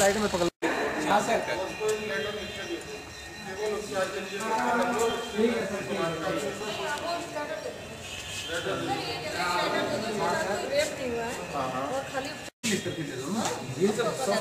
Light में पकड़ हाँ सर रेप नहीं हुआ है। वो खाली ветер. Все.